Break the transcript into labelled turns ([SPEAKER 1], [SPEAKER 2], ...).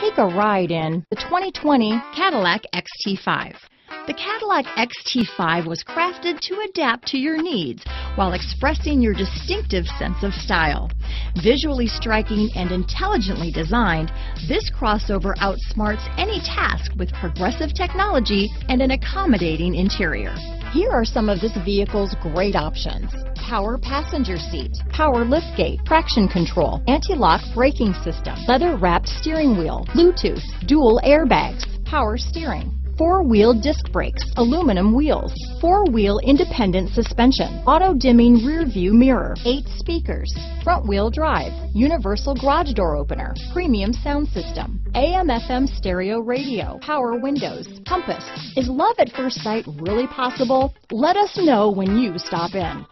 [SPEAKER 1] Take a ride in the 2020
[SPEAKER 2] Cadillac XT5. The Cadillac XT5 was crafted to adapt to your needs while expressing your distinctive sense of style. Visually striking and intelligently designed, this crossover outsmarts any task with progressive technology and an accommodating interior.
[SPEAKER 1] Here are some of this vehicle's great options. Power passenger seat, power liftgate, traction control, anti-lock braking system, leather wrapped steering wheel, Bluetooth, dual airbags, power steering, four-wheel disc brakes, aluminum wheels, four-wheel independent suspension, auto-dimming rear view mirror, eight speakers, front-wheel drive, universal garage door opener, premium sound system, AM FM stereo radio, power windows, compass. Is love at first sight really possible? Let us know when you stop in.